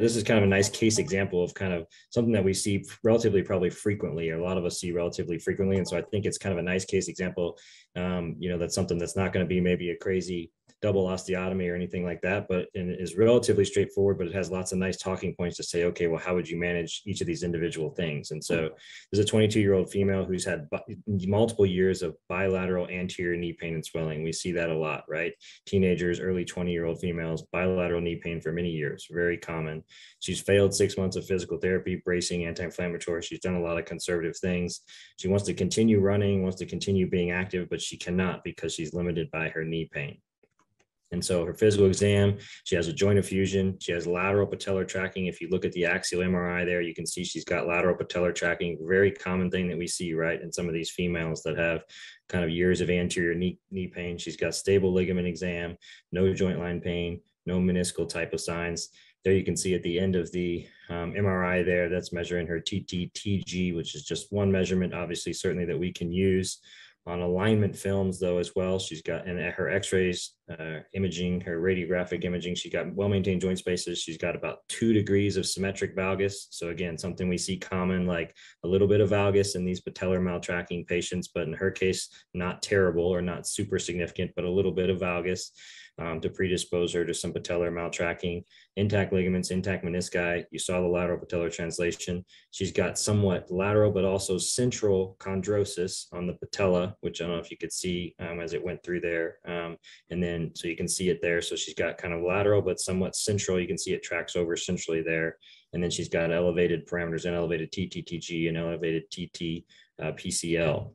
this is kind of a nice case example of kind of something that we see relatively probably frequently, or a lot of us see relatively frequently. And so I think it's kind of a nice case example. Um, you know, that's something that's not going to be maybe a crazy double osteotomy or anything like that, but it is relatively straightforward, but it has lots of nice talking points to say, okay, well, how would you manage each of these individual things? And so there's a 22 year old female who's had multiple years of bilateral anterior knee pain and swelling. We see that a lot, right? Teenagers, early 20 year old females, bilateral knee pain for many years, very common. She's failed six months of physical therapy, bracing, anti inflammatory. She's done a lot of conservative things. She wants to continue running, wants to continue being active, but she cannot because she's limited by her knee pain. And so her physical exam, she has a joint effusion. She has lateral patellar tracking. If you look at the axial MRI there, you can see she's got lateral patellar tracking. Very common thing that we see, right, in some of these females that have kind of years of anterior knee, knee pain. She's got stable ligament exam, no joint line pain, no meniscal type of signs. There you can see at the end of the um, MRI there, that's measuring her TTTG, which is just one measurement, obviously, certainly that we can use on alignment films though as well she's got and her x-rays uh, imaging her radiographic imaging she's got well-maintained joint spaces she's got about two degrees of symmetric valgus so again something we see common like a little bit of valgus in these patellar maltracking patients but in her case not terrible or not super significant but a little bit of valgus um, to predispose her to some patellar maltracking, intact ligaments, intact menisci. You saw the lateral patellar translation. She's got somewhat lateral, but also central chondrosis on the patella, which I don't know if you could see um, as it went through there. Um, and then, so you can see it there. So she's got kind of lateral, but somewhat central. You can see it tracks over centrally there. And then she's got elevated parameters and elevated TTTG and elevated TT uh, PCL.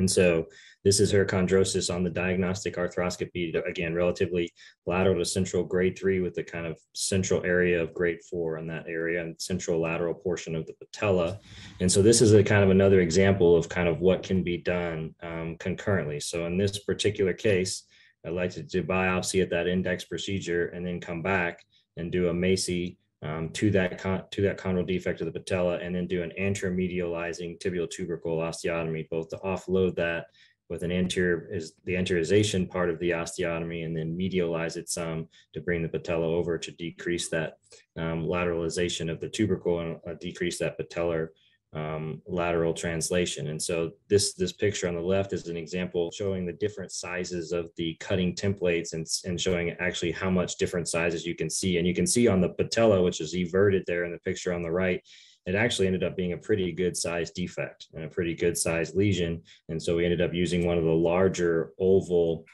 And so this is her chondrosis on the diagnostic arthroscopy, again, relatively lateral to central grade three with the kind of central area of grade four in that area and central lateral portion of the patella. And so this is a kind of another example of kind of what can be done um, concurrently. So in this particular case, I'd like to do biopsy at that index procedure and then come back and do a MACI um, to that con- to that chondral defect of the patella, and then do an anteromedializing tibial tubercle osteotomy, both to offload that with an anterior is the anteriorization part of the osteotomy and then medialize it some to bring the patella over to decrease that um, lateralization of the tubercle and uh, decrease that patellar um, lateral translation. And so this this picture on the left is an example showing the different sizes of the cutting templates and, and showing actually how much different sizes you can see. And you can see on the patella, which is everted there in the picture on the right, it actually ended up being a pretty good size defect and a pretty good size lesion. And so we ended up using one of the larger oval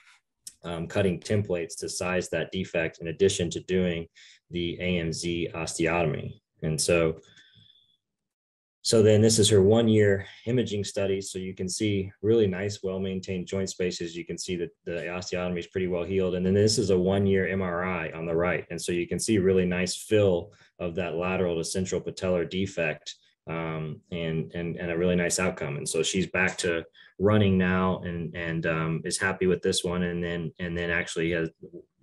um, cutting templates to size that defect in addition to doing the AMZ osteotomy. And so so then this is her one year imaging study. So you can see really nice, well-maintained joint spaces. You can see that the osteotomy is pretty well healed. And then this is a one year MRI on the right. And so you can see really nice fill of that lateral to central patellar defect um, and, and, and a really nice outcome. And so she's back to running now and, and um, is happy with this one. And then, and then actually has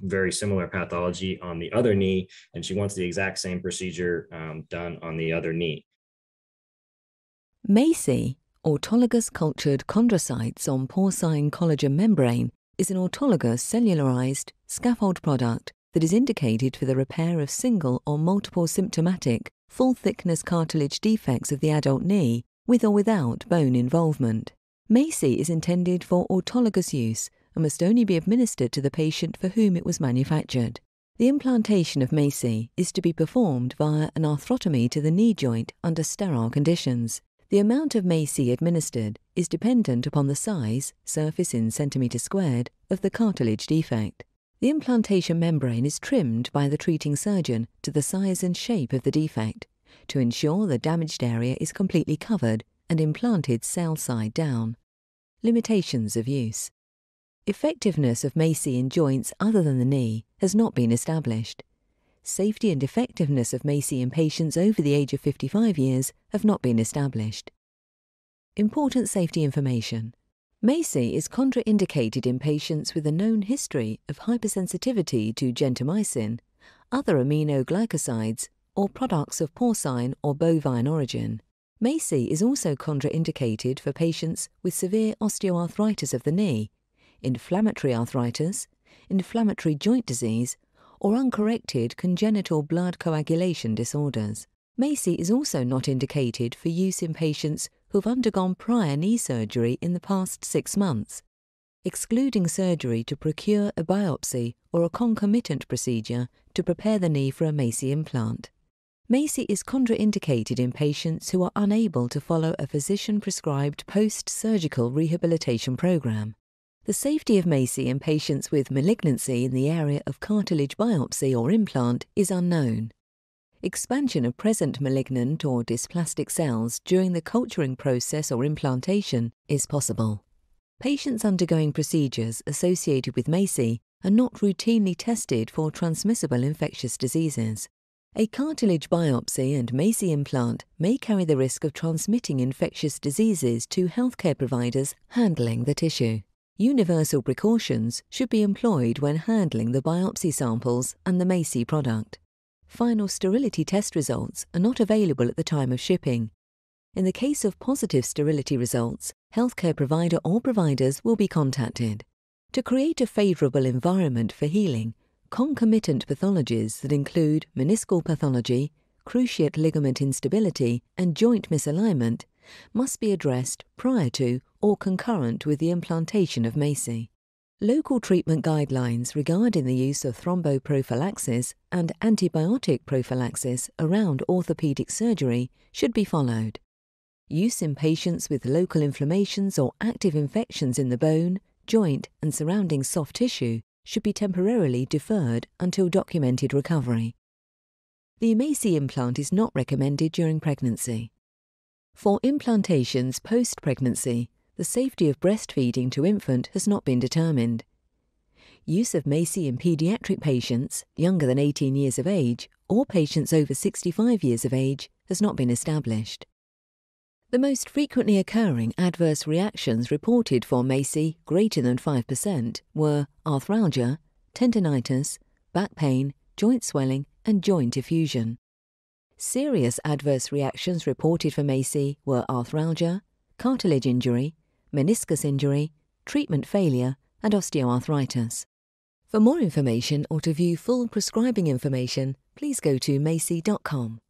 very similar pathology on the other knee. And she wants the exact same procedure um, done on the other knee. MACI, autologous cultured chondrocytes on porcine collagen membrane, is an autologous cellularized scaffold product that is indicated for the repair of single or multiple symptomatic full thickness cartilage defects of the adult knee with or without bone involvement. MACI is intended for autologous use and must only be administered to the patient for whom it was manufactured. The implantation of MACI is to be performed via an arthrotomy to the knee joint under sterile conditions. The amount of MACI administered is dependent upon the size, surface in centimetres squared, of the cartilage defect. The implantation membrane is trimmed by the treating surgeon to the size and shape of the defect to ensure the damaged area is completely covered and implanted cell side down. Limitations of use. Effectiveness of MACI in joints other than the knee has not been established safety and effectiveness of MACI in patients over the age of 55 years have not been established. Important safety information. MACI is contraindicated in patients with a known history of hypersensitivity to gentamicin, other aminoglycosides, or products of porcine or bovine origin. MACI is also contraindicated for patients with severe osteoarthritis of the knee, inflammatory arthritis, inflammatory joint disease, or uncorrected congenital blood coagulation disorders. MACI is also not indicated for use in patients who have undergone prior knee surgery in the past six months, excluding surgery to procure a biopsy or a concomitant procedure to prepare the knee for a MACI implant. MACI is contraindicated in patients who are unable to follow a physician prescribed post surgical rehabilitation program. The safety of MACI in patients with malignancy in the area of cartilage biopsy or implant is unknown. Expansion of present malignant or dysplastic cells during the culturing process or implantation is possible. Patients undergoing procedures associated with MACI are not routinely tested for transmissible infectious diseases. A cartilage biopsy and MACI implant may carry the risk of transmitting infectious diseases to healthcare providers handling the tissue. Universal precautions should be employed when handling the biopsy samples and the MACI product. Final sterility test results are not available at the time of shipping. In the case of positive sterility results, healthcare provider or providers will be contacted. To create a favourable environment for healing, concomitant pathologies that include meniscal pathology, cruciate ligament instability, and joint misalignment must be addressed prior to or concurrent with the implantation of MACI. Local treatment guidelines regarding the use of thromboprophylaxis and antibiotic prophylaxis around orthopedic surgery should be followed. Use in patients with local inflammations or active infections in the bone, joint, and surrounding soft tissue should be temporarily deferred until documented recovery. The MACI implant is not recommended during pregnancy. For implantations post pregnancy, the safety of breastfeeding to infant has not been determined. Use of MACI in paediatric patients younger than 18 years of age or patients over 65 years of age has not been established. The most frequently occurring adverse reactions reported for MACI greater than 5% were arthralgia, tendinitis, back pain, joint swelling, and joint effusion. Serious adverse reactions reported for MACI were arthralgia, cartilage injury, meniscus injury, treatment failure, and osteoarthritis. For more information or to view full prescribing information, please go to maci.com.